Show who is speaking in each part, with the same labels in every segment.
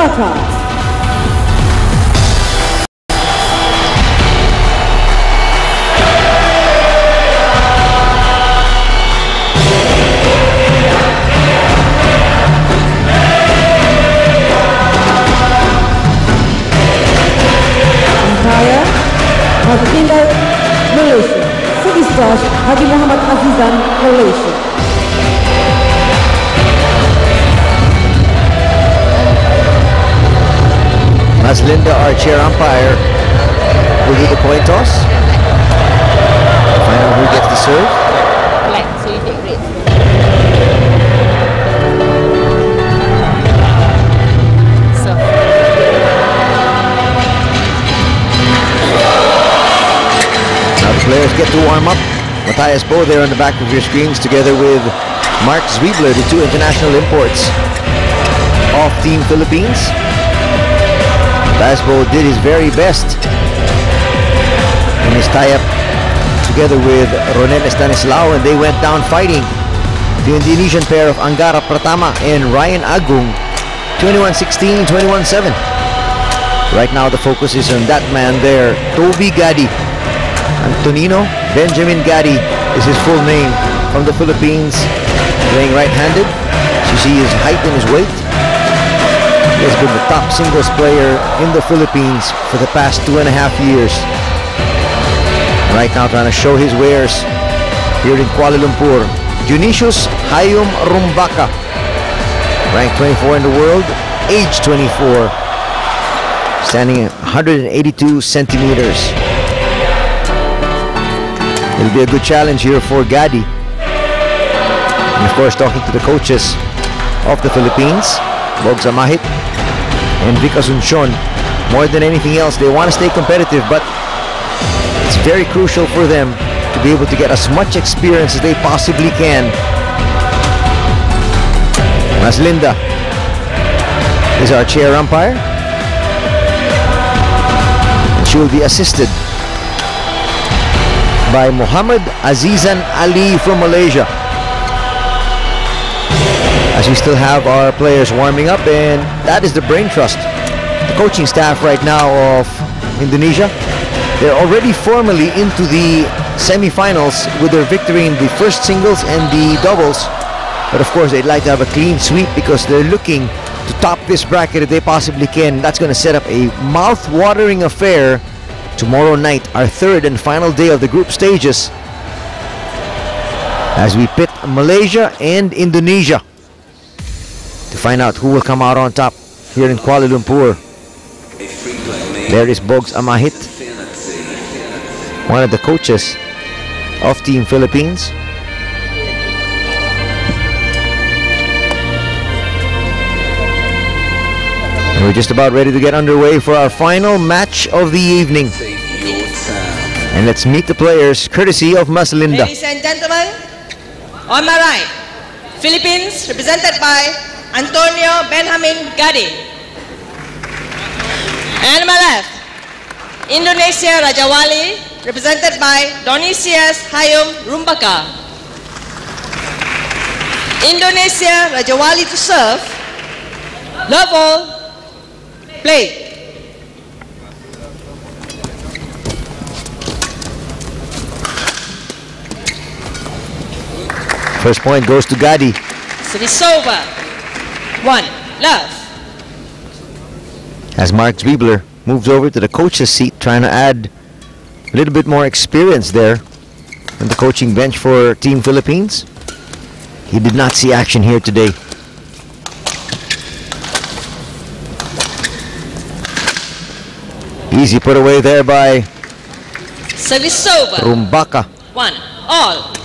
Speaker 1: Rumbaka. Umpire,
Speaker 2: Mathias Boe there on the back of your screens together with Mark Zwiebler, the two international imports off Team Philippines. Mathias Boe did his very best in his tie-up together with Ronel Estanislao and they went down fighting the Indonesian pair of Anggara Pratama and Ryan Agung 21-16, 21-7. Right now the focus is on that man there, Toby Gadi. Antonino Benjamin Gadi is his full name from the Philippines, playing right-handed. You see his height and his weight. He has been the top singles player in the Philippines for the past two and a half years. Right now trying to show his wares here in Kuala Lumpur. Dionysius Hayom Rumbaka, ranked 24 in the world, age 24, standing at 182 centimeters. It'll be a good challenge here for Gadi. And of course, talking to the coaches of the Philippines, Bogs Amahit and Vic Asuncion. More than anything else, they want to stay competitive, but it's very crucial for them to be able to get as much experience as they possibly can. Maslinda is our chair umpire. She will be assisted by Muhammad Azizan Ali from Malaysia. As we still have our players warming up and that is the brain trust. The coaching staff right now of Indonesia. They're already formally into the semi-finals with their victory in the first singles and the doubles. But of course they'd like to have a clean sweep because they're looking to top this bracket if they possibly can. That's going to set up a mouth-watering affair tomorrow night, our third and final day of the group stages, as we pit Malaysia and Indonesia to find out who will come out on top here in Kuala Lumpur. There is Bogs Amahit, one of the coaches of Team Philippines. And we're just about ready to get underway for our final match of the evening. And let's meet the players courtesy of Maslinda.
Speaker 3: Ladies and gentlemen, on my right, Philippines represented by Antonio Benjamin Gadi. And on my left, Indonesia Rajawali represented by Dionysius Hayom Rumbaka. Indonesia Rajawali to serve. Love all. Play.
Speaker 2: First point goes to Gadi.
Speaker 3: Srisova. One. Love.
Speaker 2: As Mark Zwiebler moves over to the coach's seat, trying to add a little bit more experience there on the coaching bench for Team Philippines. He did not see action here today. Easy put away there by
Speaker 3: Srisova.
Speaker 2: Rumbaka.
Speaker 3: One. All.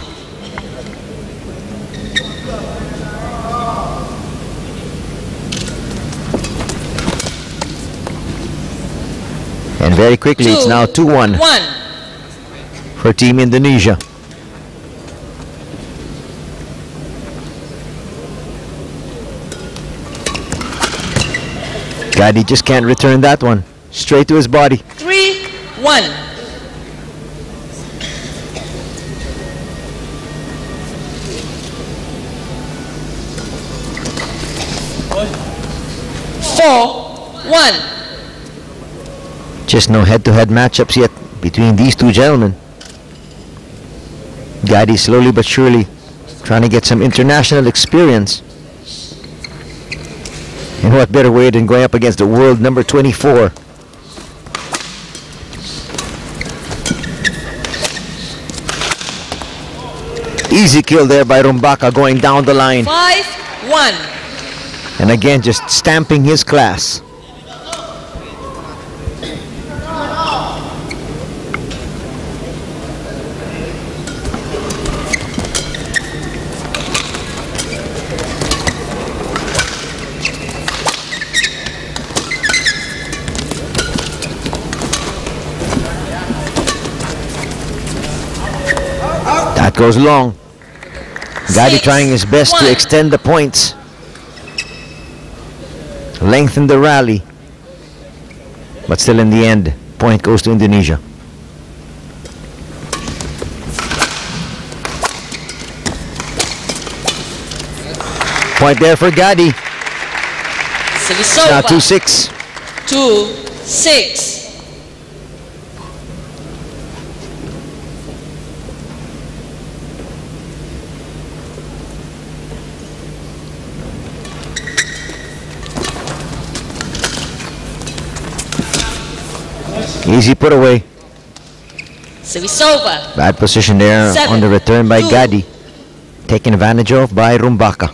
Speaker 2: And very quickly, it's now 2-1
Speaker 3: One.
Speaker 2: for Team Indonesia. Gadi just can't return that one. Straight to his body.
Speaker 3: Three. One.
Speaker 2: Just no head-to-head matchups yet between these two gentlemen. Gadi slowly but surely trying to get some international experience. And what better way than going up against the world number 24? Easy kill there by Rumbaka going down the line.
Speaker 3: Five, one.
Speaker 2: And again, just stamping his class. That goes long. Gadi trying his best to extend the points. Lengthen the rally. But still in the end, point goes to Indonesia. Point there for Gadi. Now
Speaker 3: over.
Speaker 2: 2-6.
Speaker 3: Two, six.
Speaker 2: Easy put away.
Speaker 3: Over.
Speaker 2: Bad position there
Speaker 3: Seven,
Speaker 2: on the return by
Speaker 3: two.
Speaker 2: Gadi. Taken advantage of by Rumbaka.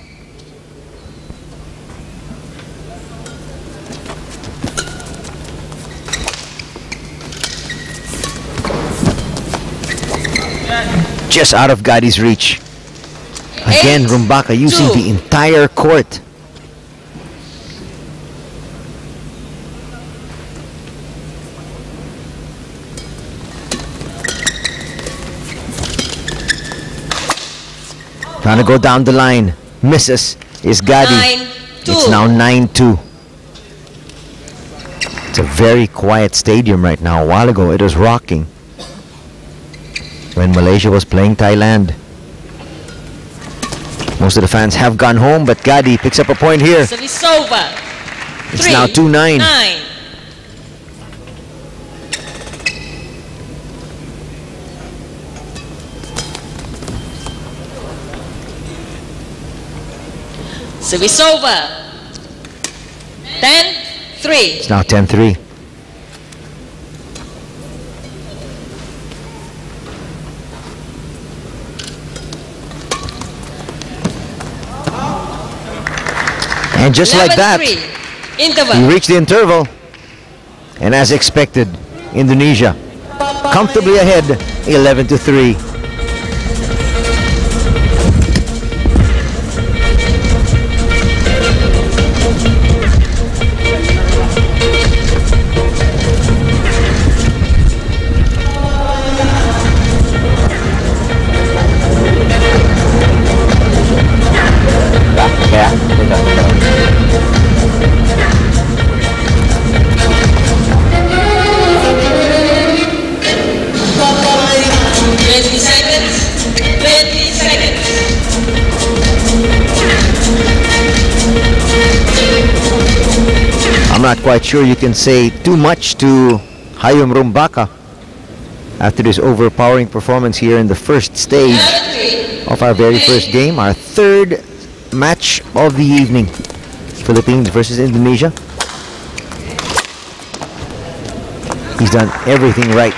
Speaker 2: Just out of Gadi's reach. Again,
Speaker 3: Eight,
Speaker 2: Rumbaka using
Speaker 3: two.
Speaker 2: the entire court. Trying to go down the line. Misses. Is Gadi.
Speaker 3: Nine,
Speaker 2: It's now 9-2. It's a very quiet stadium right now. A while ago, it was rocking. When Malaysia was playing Thailand. Most of the fans have gone home, but Gadi picks up a point here.
Speaker 3: Over.
Speaker 2: It's
Speaker 3: Three,
Speaker 2: now 2-9.
Speaker 3: Nine. Service over. Ten, three.
Speaker 2: It's now 10-3. And just like that,
Speaker 3: 11-3. Interval.
Speaker 2: we reach the interval. And as expected, Indonesia comfortably ahead 11 to 3. Not quite sure you can say too much to Hayom Rumbaka after this overpowering performance here in the first stage of our very first game, our third match of the evening. Philippines versus Indonesia. He's done everything right.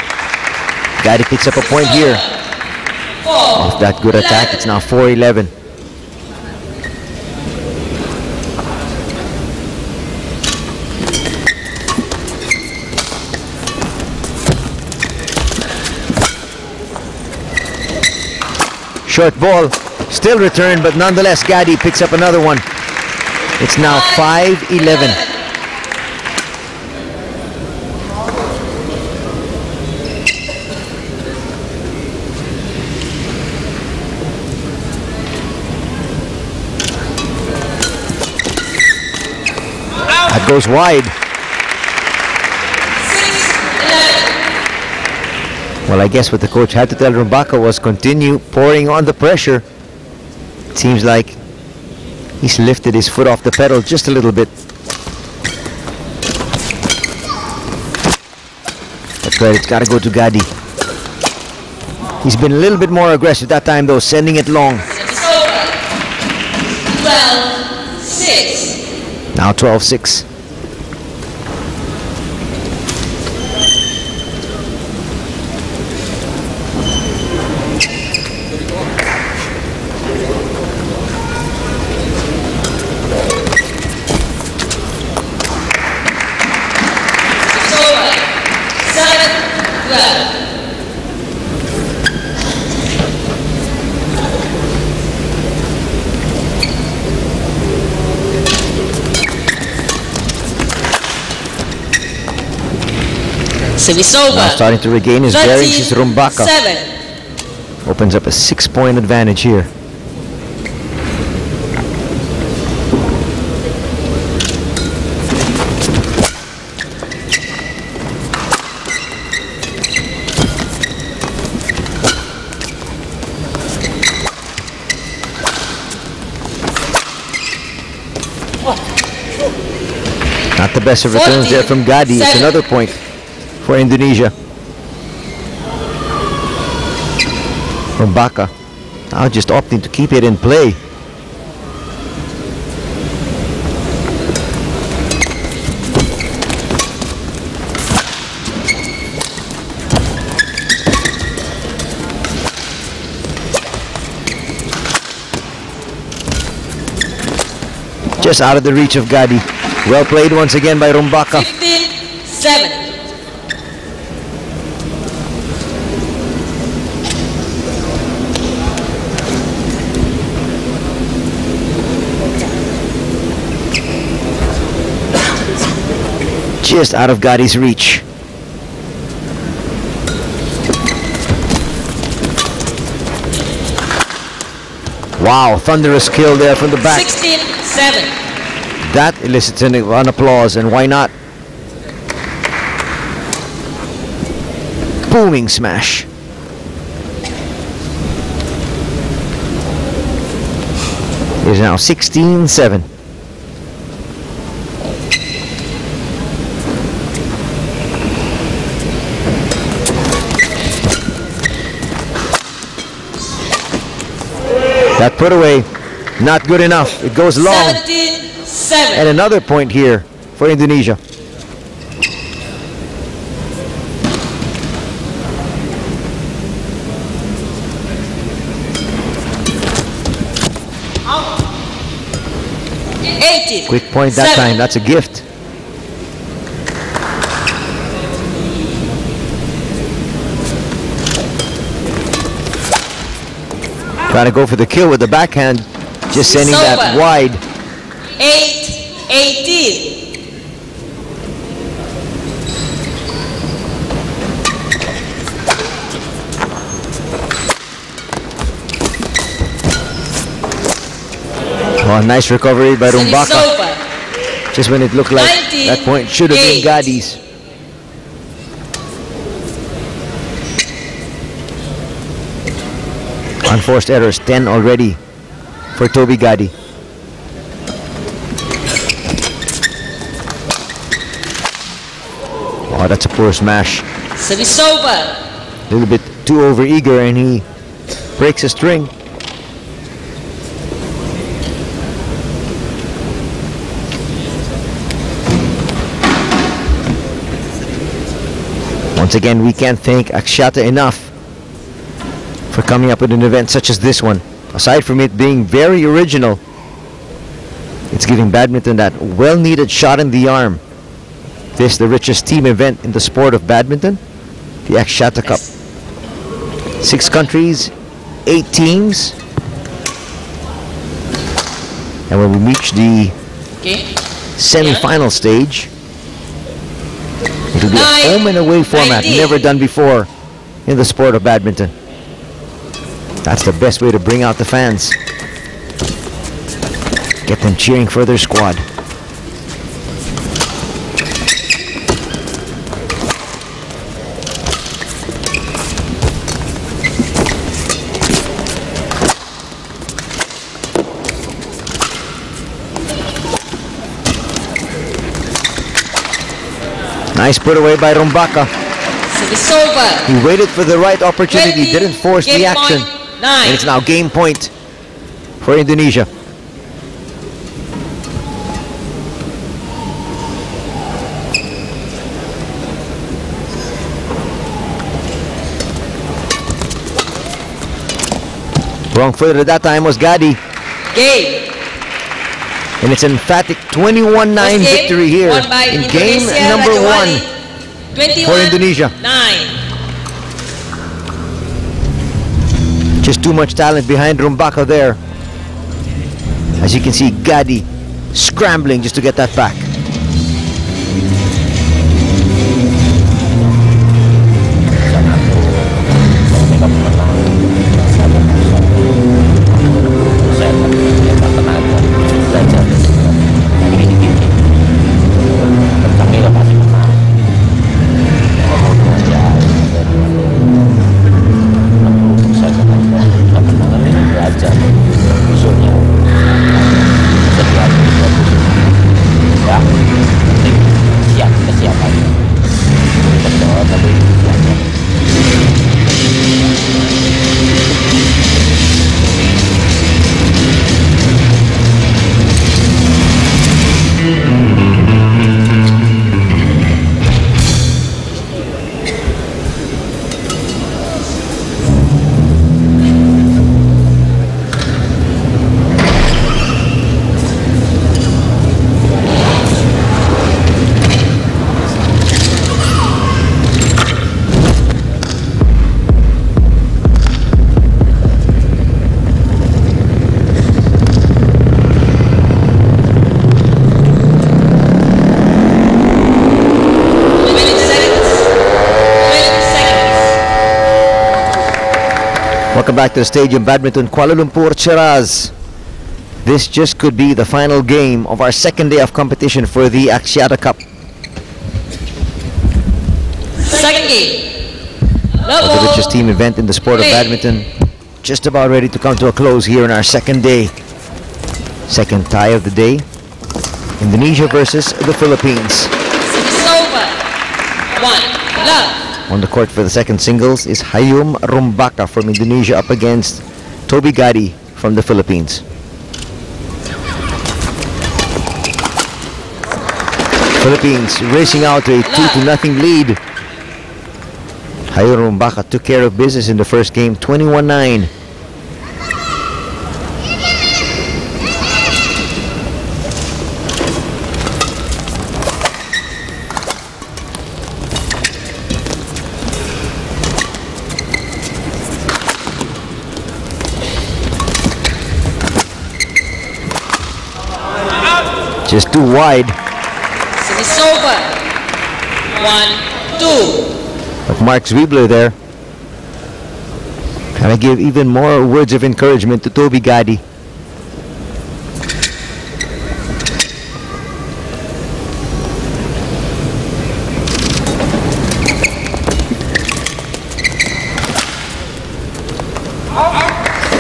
Speaker 2: Gadi picks up a point here. Off that good attack, it's now 4-11. Short ball, still returned, but nonetheless, Gadi picks up another one. It's now 5-11. That goes wide. Well, I guess what the coach had to tell Rumbaka was continue pouring on the pressure. It seems like he's lifted his foot off the pedal just a little bit. But credit's got to go to Gadi. He's been a little bit more aggressive that time, though, sending it long.
Speaker 3: 12, 6.
Speaker 2: Now 12-6.
Speaker 3: Over.
Speaker 2: Now starting to regain his bearings is Rumbaka.
Speaker 3: 7.
Speaker 2: Opens up a six-point advantage here. Not the best of returns there from Gadi. It's another point for Indonesia. Rumbaka. Now just opting to keep it in play. Just out of the reach of Gadi. Well played once again by Rumbaka.
Speaker 3: 15, 7.
Speaker 2: Just out of Gadi's reach. Wow, thunderous kill there from the back.
Speaker 3: 16, 7.
Speaker 2: That elicits an, an applause, and why not? Booming smash. It is now 16-7. That put away, not good enough. It goes long.
Speaker 3: 17, 7.
Speaker 2: And another point here for Indonesia. Quick point that
Speaker 3: Seven.
Speaker 2: time. That's a gift. Trying to go for the kill with the backhand. Just sending that wide.
Speaker 3: Eight, 18.
Speaker 2: Oh, nice recovery by Rumbaka. Just when it looked like that point should have been. Gadi's. Unforced errors, 10 already for Toby Gadi. Oh, that's a poor smash.
Speaker 3: Over.
Speaker 2: A little bit too overeager and he breaks a string. Once again, we can't thank Axiata enough for coming up with an event such as this one. Aside from it being very original, it's giving badminton that well-needed shot in the arm. This the richest team event in the sport of badminton, the Axiata Cup. Six countries, eight teams. And when we reach the
Speaker 3: Okay.
Speaker 2: semi-final stage, it'll be a home and away format, never done before in the sport of badminton. That's the best way to bring out the fans. Get them cheering for their squad. Nice put away by Rumbaka. He waited for the right opportunity, didn't force the action.
Speaker 3: Nine.
Speaker 2: And it's now game point for Indonesia. Wrong footed at that time was Gadi.
Speaker 3: Game.
Speaker 2: And it's an emphatic 21-9 victory here in game
Speaker 3: Indonesia,
Speaker 2: number one.
Speaker 3: Rajawali, 21
Speaker 2: for Indonesia.
Speaker 3: 9.
Speaker 2: Just too much talent behind Rumbaka there. As you can see, Gadi scrambling just to get that back. Welcome back to the stadium, Badminton, Kuala Lumpur, Cheras. This just could be the final game of our second day of competition for the Axiata Cup.
Speaker 3: Second game.
Speaker 2: The richest team event in the sport of badminton. Just about ready to come to a close here in our second day. Second tie of the day. Indonesia versus the Philippines.
Speaker 3: Service over. One. Love.
Speaker 2: On the court for the second singles is Hayom Rumbaka from Indonesia up against Toby Gadi from the Philippines. Philippines racing out a 2 to nothing lead. Hayom Rumbaka took care of business in the first game 21-9. Just too wide.
Speaker 3: It's over. One. Two.
Speaker 2: But Mark Zwiebler there. Trying to give even more words of encouragement to Toby Gadi.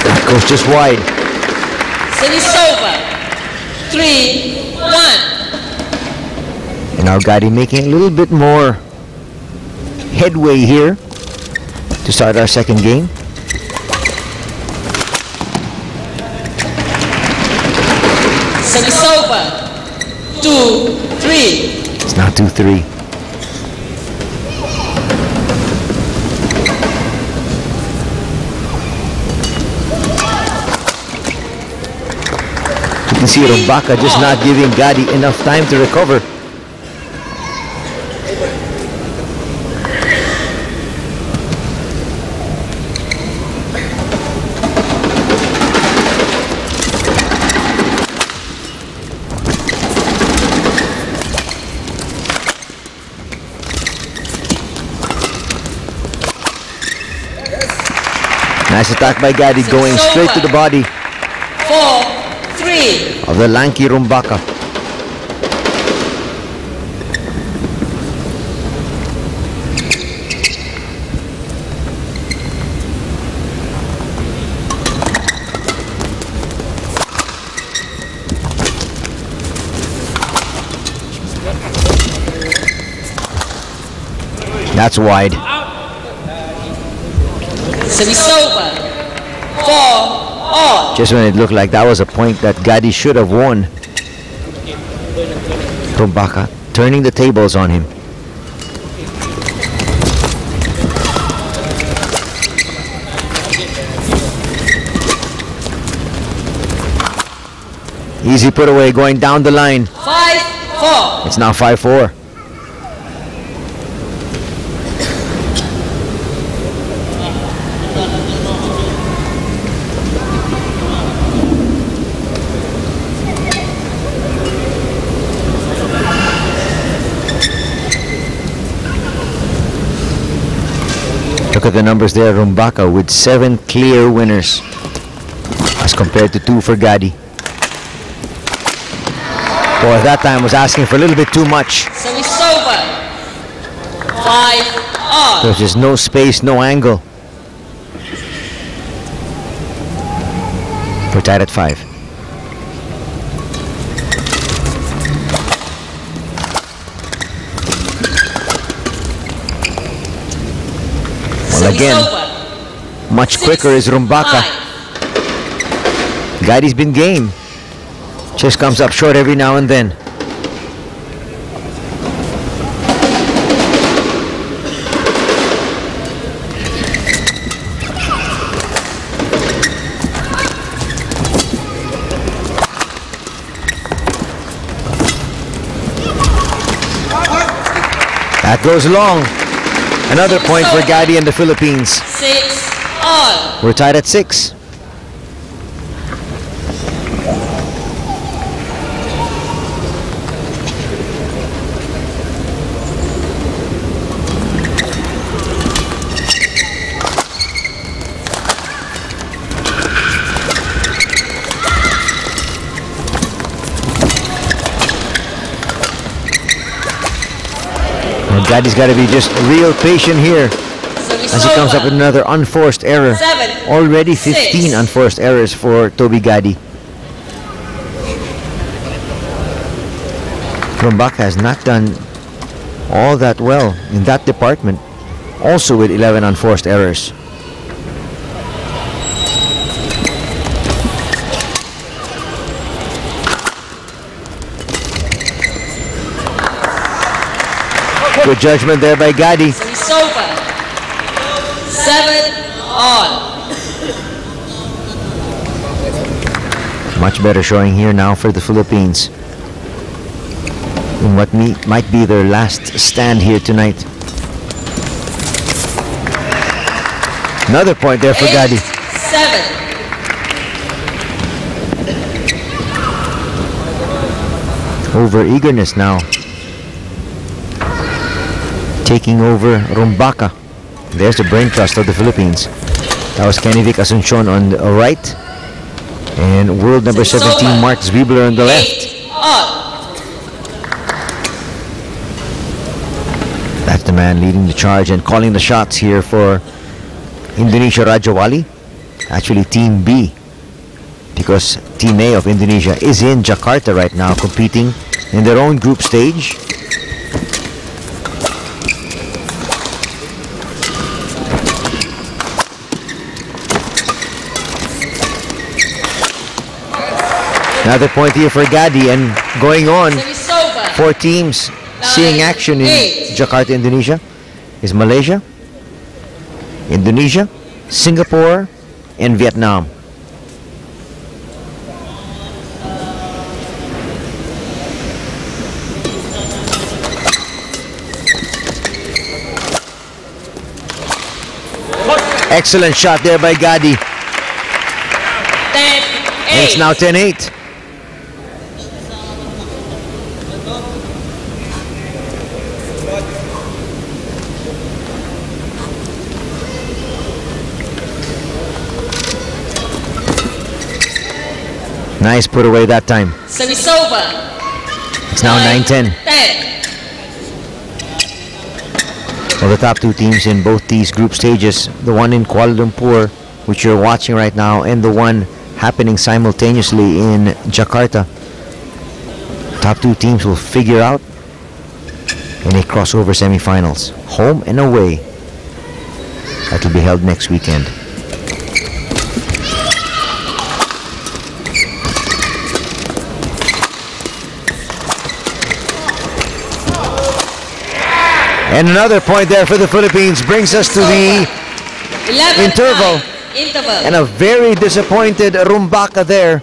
Speaker 2: That goes just wide.
Speaker 3: Service over. Three. One.
Speaker 2: And now Gadi making a little bit more headway here to start our second game.
Speaker 3: Over. Two. Three.
Speaker 2: It's not 2-3. You can see Rumbaka just not giving Gadi enough time to recover. Nice attack by Gadi going straight to the body
Speaker 3: Four. Three.
Speaker 2: of the lanky Rumbaka. That's wide.
Speaker 3: Over. Four all.
Speaker 2: Just when it looked like that was a point that Gadi should have won. Rumbaka turning the tables on him. Easy put away going down the line.
Speaker 3: Five four.
Speaker 2: It's now 5-4. Look at the numbers there, Rumbaka with seven clear winners as compared to two for Gadi. Boy, that time was asking for a little bit too much.
Speaker 3: Service over. Five all.
Speaker 2: There's just no space, no angle. We're tied at five.
Speaker 3: Service
Speaker 2: again, much quicker is Rumbaka. Gadi's been game. Just comes up short every now and then. That goes long. Another point for Gadi and the Philippines.
Speaker 3: Six all.
Speaker 2: We're tied at six. And Gadi's got to be just real patient here as he comes up with another unforced error.
Speaker 3: Seven.
Speaker 2: Already 15
Speaker 3: Six.
Speaker 2: unforced errors for Toby Gadi. Rumbaka has not done all that well in that department, also with 11 unforced errors. Good judgment there by Gadi.
Speaker 3: Seven all.
Speaker 2: Much better showing here now for the Philippines. In what me- might be their last stand here tonight. Another point there for
Speaker 3: Eight,
Speaker 2: Gadi.
Speaker 3: Seven.
Speaker 2: Over eagerness now. Taking over Rumbaka. There's the brain trust of the Philippines. That was Kenny Vic Asuncion on the right. And world number 17, Mark Zwiebler on the left. That's the man leading the charge and calling the shots here for Indonesia Rajawali. Actually, Team B. Because Team A of Indonesia is in Jakarta right now competing in their own group stage. Another point here for Gadi and going on four teams seeing action in. Jakarta, Indonesia is Malaysia, Indonesia, Singapore, and Vietnam. Excellent shot there by Gadi.
Speaker 3: Ten
Speaker 2: And it's now 10-8. Nice put away that time.
Speaker 3: Over.
Speaker 2: It's now 9-10.
Speaker 3: Ten.
Speaker 2: Well, the top two teams in both these group stages, the one in Kuala Lumpur, which you're watching right now, and the one happening simultaneously in Jakarta. Top two teams will figure out in a crossover semifinals, home and away. That will be held next weekend. And another point there for the Philippines brings us to the Interval.
Speaker 3: Interval.
Speaker 2: and a very disappointed Rumbaka there.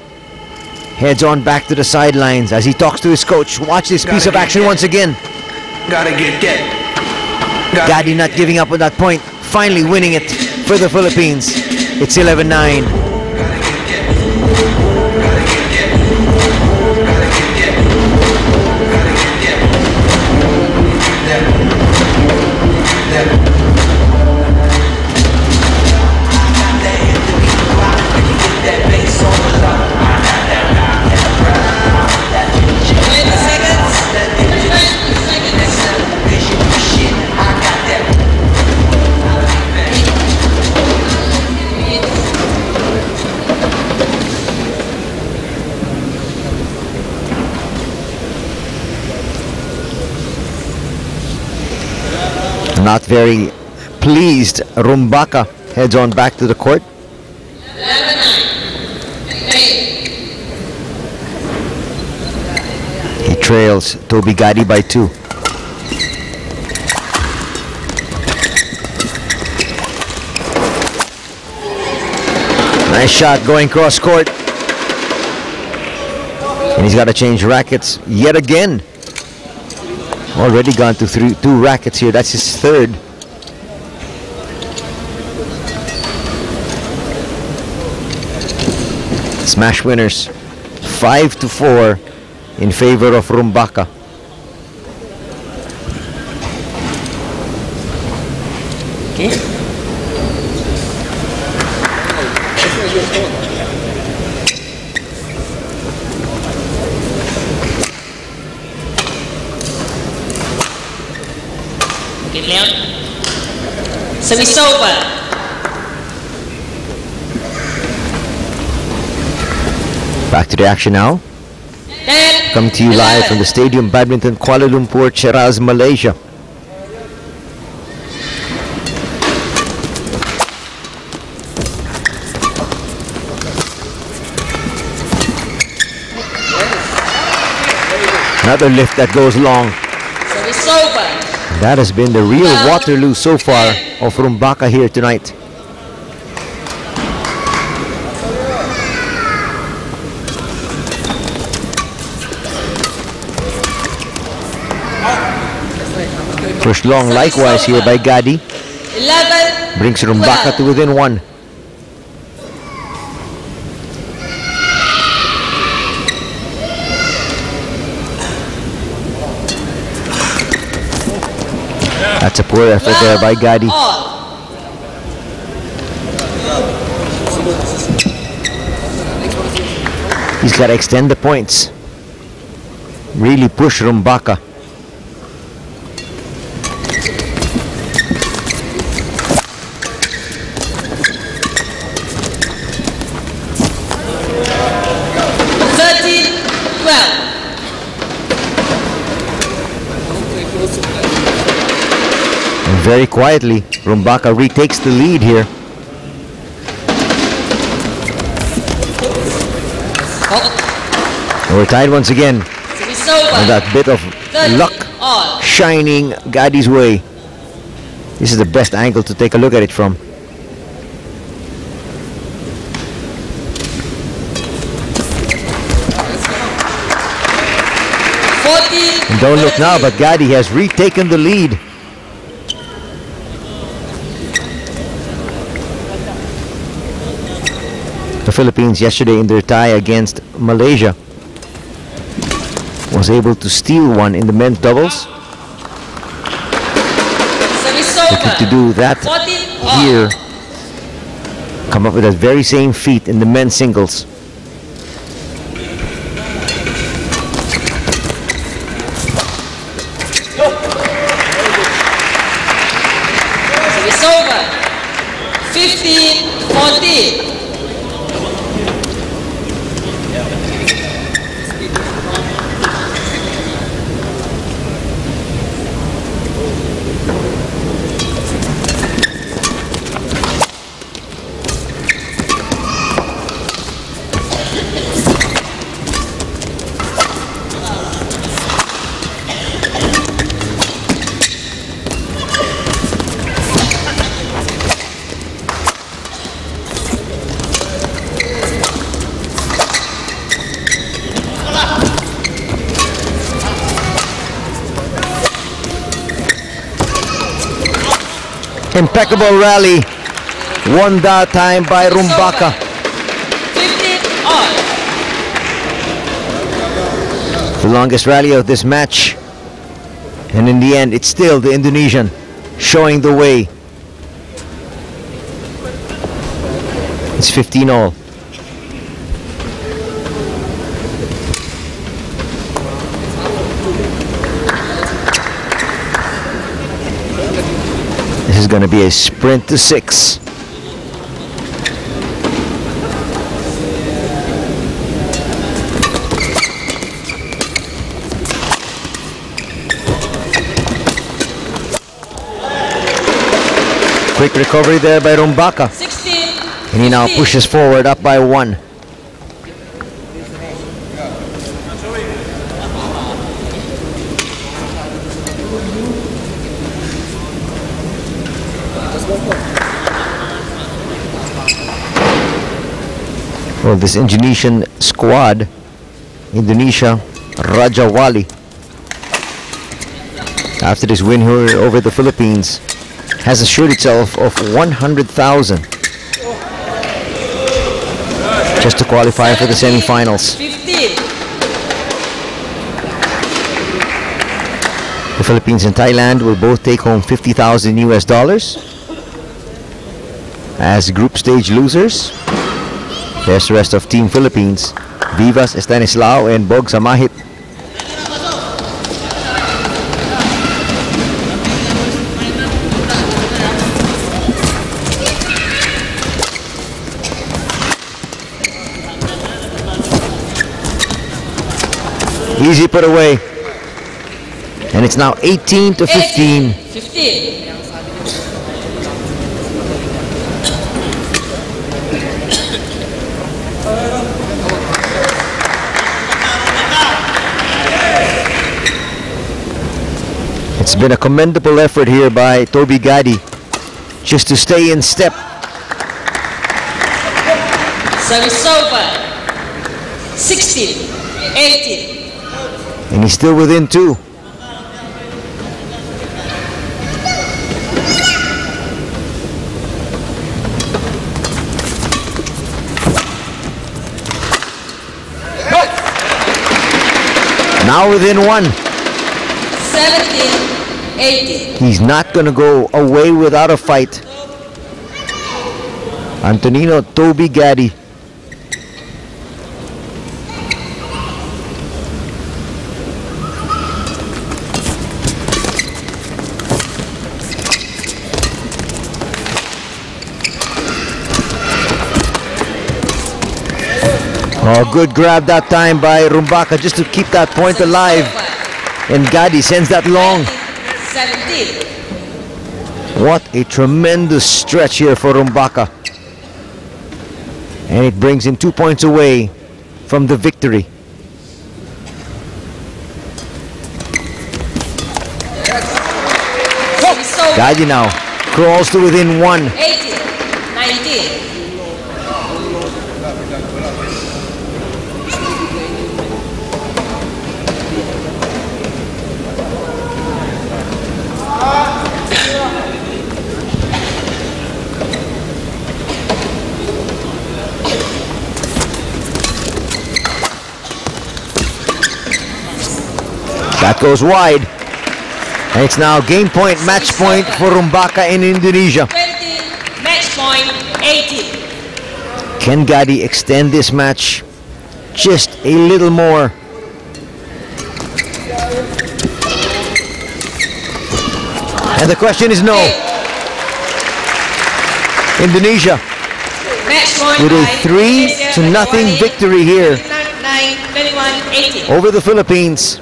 Speaker 2: Heads on back to the sidelines as he talks to his coach. Watch this piece of action once again.
Speaker 4: Gotta get that. Gotta
Speaker 2: Gadi not giving up on that point. Finally winning it for the Philippines. It's 11-9. Not very pleased. Rumbaka heads on back to the court. He trails Toby Gadi by two. Nice shot going cross court. And he's got to change rackets yet again. Already gone to three, two rackets here. That's his third. Smash winners, five to four, in favor of Rumbaka.
Speaker 3: Okay. Okay, Leon. Service over.
Speaker 2: Back to the action now. Come to you live from the Stadium Badminton Kuala Lumpur, Cheras, Malaysia. Another lift that goes long. That has been the real Waterloo so far of Rumbaka here tonight. Push long likewise here by Gadi. Brings Rumbaka to within one. That's a poor effort there by Gadi. He's got to extend the points. Really push Rumbaka. Very quietly, Rumbaka retakes the lead here. We're tied once again. And that bit of luck shining Gadi's way. This is the best angle to take a look at it from. Don't look now, but Gadi has retaken the lead. The Philippines yesterday in their tie against Malaysia was able to steal one in the men's doubles. Looking to do that here. Come up with that very same feat in the men's singles.
Speaker 3: Service over. Fifteen. Fourteen.
Speaker 2: Impeccable rally. Won that time by Rumbaka.
Speaker 3: 15 all.
Speaker 2: The longest rally of this match. And in the end, it's still the Indonesian showing the way. It's 15 all. This is going to be a sprint to six. Quick recovery there by Rumbaka.
Speaker 3: 16.
Speaker 2: And he now
Speaker 3: 15.
Speaker 2: pushes forward up by one. Well, this Indonesian squad, Indonesia, Rajawali, after this win here over the Philippines, has assured itself of 100,000 just to qualify for the
Speaker 3: 17,
Speaker 2: semifinals.
Speaker 3: 15.
Speaker 2: The Philippines and Thailand will both take home 50,000 US dollars as group stage losers. There's the rest of Team Philippines, Vivas Estanislao and Bog Samahit. Easy put away. And it's now 18 to 15.
Speaker 3: 15.
Speaker 2: It's been a commendable effort here by Toby Gadi just to stay in step.
Speaker 3: Service over. 16. 18.
Speaker 2: And he's still within two. Now within one.
Speaker 3: 17. 18.
Speaker 2: He's not going to go away without a fight. Antonio Toby Gadi. Oh, good grab that time by Rumbaka just to keep that point alive. And Gadi sends that long.
Speaker 3: 17.
Speaker 2: What a tremendous stretch here for Rumbaka. And it brings him two points away from the victory.
Speaker 3: Over.
Speaker 2: Gadi now crawls to within one.
Speaker 3: 18.
Speaker 2: That goes wide. And it's now game point, match point for Rumbaka in Indonesia.
Speaker 3: 20. Match point. 18.
Speaker 2: Can Gadi extend this match just a little more? And the question is no. Indonesia
Speaker 3: Match point
Speaker 2: with a 3 to nothing victory here
Speaker 3: 9, 21, 18.
Speaker 2: over the Philippines.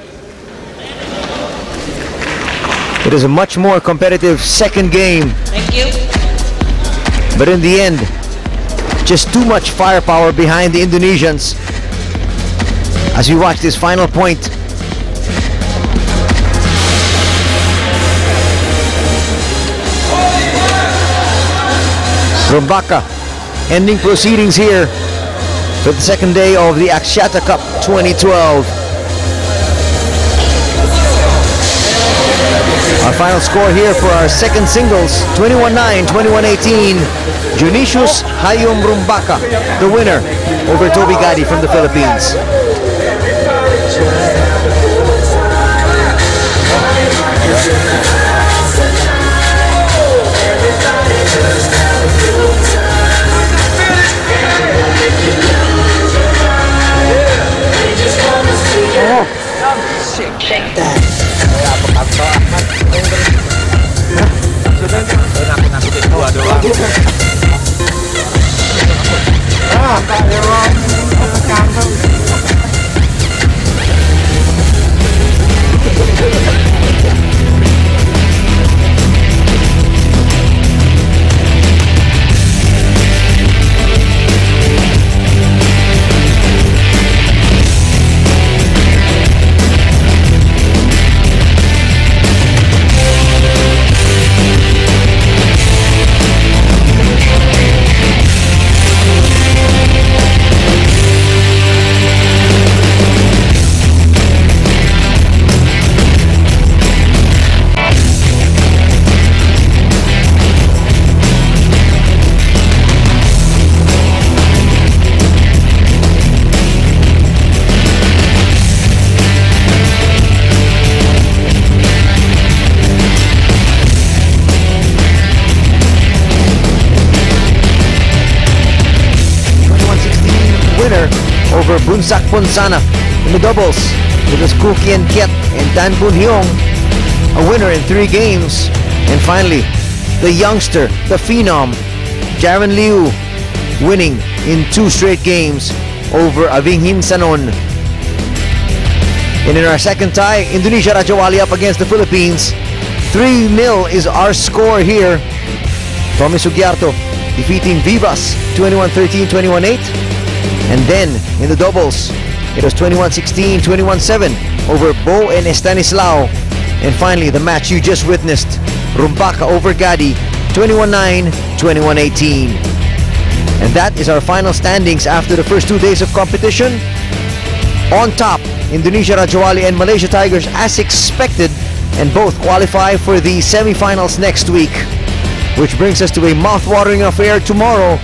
Speaker 2: It is a much more competitive second game,
Speaker 3: Thank you.
Speaker 2: but in the end, just too much firepower behind the Indonesians. As we watch this final point, Rumbaka ending proceedings here for the second day of the Axiata Cup 2012. Final score here for our second singles, 21-9, 21-18. Dionysius Hayom Rumbaka, the winner over Toby Gadi from the Philippines. Boonsak Ponsana in the doubles. It was Koo Kien Keat and Dan Hyung, a winner in three games. And finally, the youngster, the phenom, Daren Liew, winning in two straight games over Avinghin Sanon. And in our second tie, Indonesia Rajawali up against the Philippines. 3-0 is our score here. Tommy Sugiarto defeating Vivas 21-13, 21-8. And then in the doubles, it was 21-16, 21-7 over Bo and Estanislao. And finally, the match you just witnessed, Rumbaka over Gadi, 21-9, 21-18. And that is our final standings after the first two days of competition. On top, Indonesia Rajawali and Malaysia Tigers as expected and both qualify for the semifinals next week. Which brings us to a mouth-watering affair tomorrow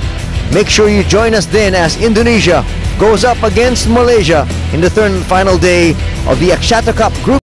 Speaker 2: Make sure you join us then as Indonesia goes up against Malaysia in the third and final day of the Axiata Cup Group